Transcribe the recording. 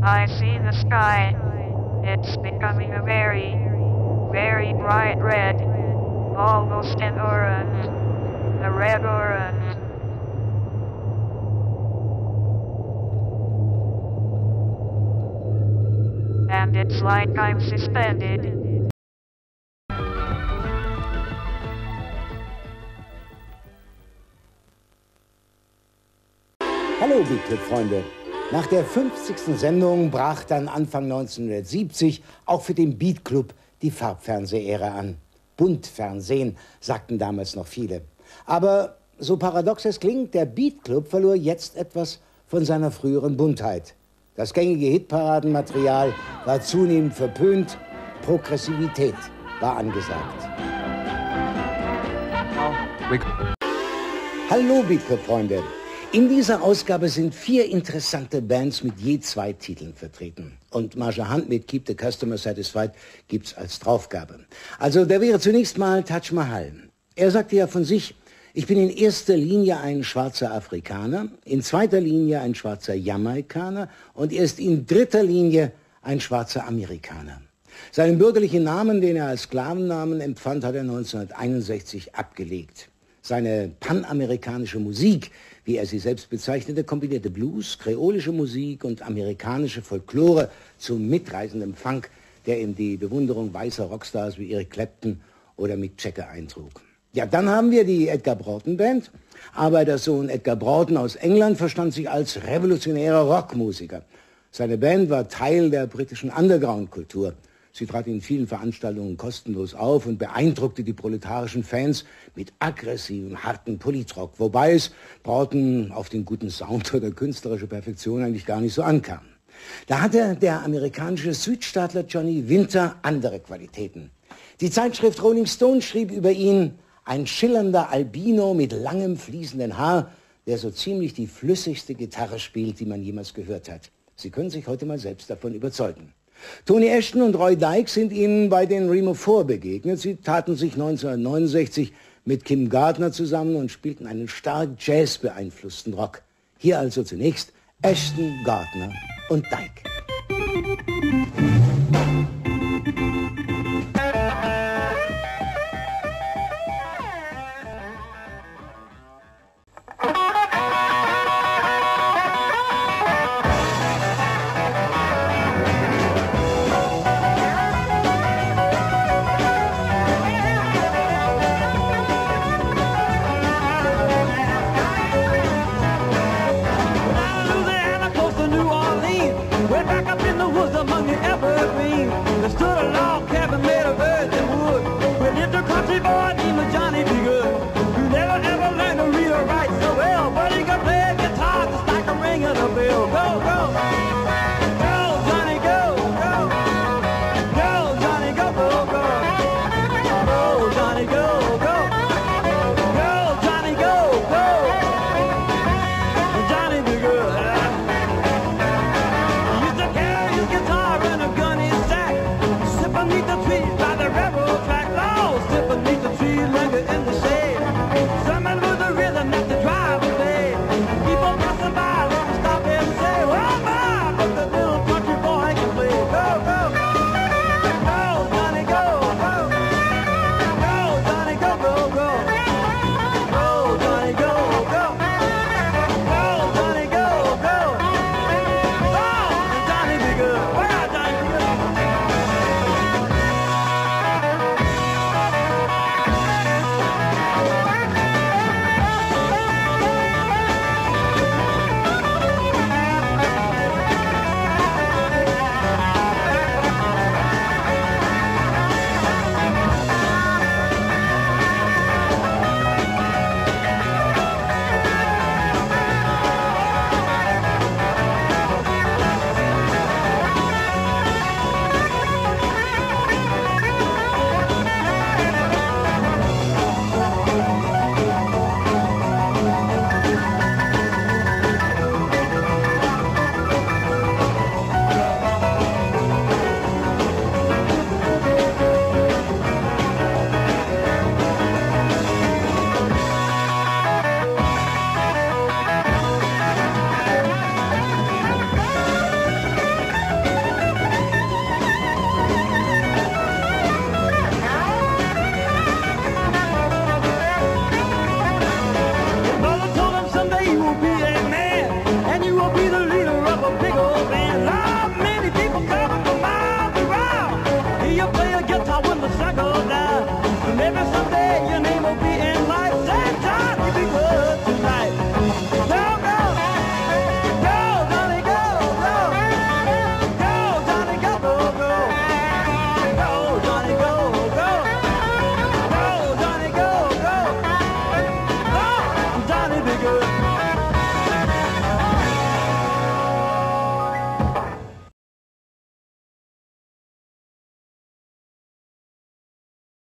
the sky. It's becoming a very, very bright red, almost an orange, a red orange. And it's like I'm suspended. Hallo Big Club Freunde. Nach der 50. Sendung brach dann Anfang 1970 auch für den Beat Club die Farbfernseheре an. Buntfernsehen, sagten damals noch viele. Aber so paradox es klingt, der Beat Club verlor jetzt etwas von seiner früheren Buntheit. Das gängige Hitparadenmaterial war zunehmend verpönt, Progressivität war angesagt. Hallo Beat Club Freunde. In dieser Ausgabe sind vier interessante Bands mit je zwei Titeln vertreten. Und Marja Hunt mit Keep the Customer Satisfied gibt's als Draufgabe. Also der wäre zunächst mal Taj Mahal. Er sagte ja von sich, ich bin in erster Linie ein schwarzer Afrikaner, in zweiter Linie ein schwarzer Jamaikaner und erst in dritter Linie ein schwarzer Amerikaner. Seinen bürgerlichen Namen, den er als Sklavennamen empfand, hat er 1961 abgelegt. Seine panamerikanische Musik, wie er sie selbst bezeichnete, kombinierte Blues, kreolische Musik und amerikanische Folklore zum mitreisenden Funk, der ihm die Bewunderung weißer Rockstars wie Eric Clapton oder Mick Jagger eintrug. Ja, dann haben wir die Edgar Broughton Band. Aber der Sohn Edgar Broughton aus England verstand sich als revolutionärer Rockmusiker. Seine Band war Teil der britischen Underground-Kultur. Sie trat in vielen Veranstaltungen kostenlos auf und beeindruckte die proletarischen Fans mit aggressivem, harten Politrock, wobei es Broughton auf den guten Sound oder künstlerische Perfektion eigentlich gar nicht so ankam. Da hatte der amerikanische Südstaatler Johnny Winter andere Qualitäten. Die Zeitschrift Rolling Stone schrieb über ihn, ein schillernder Albino mit langem fließenden Haar, der so ziemlich die flüssigste Gitarre spielt, die man jemals gehört hat. Sie können sich heute mal selbst davon überzeugen. Tony Ashton und Roy Dyke sind ihnen bei den Remo 4 begegnet. Sie taten sich 1969 mit Kim Gardner zusammen und spielten einen stark Jazz beeinflussten Rock. Hier also zunächst Ashton, Gardner und Dyke.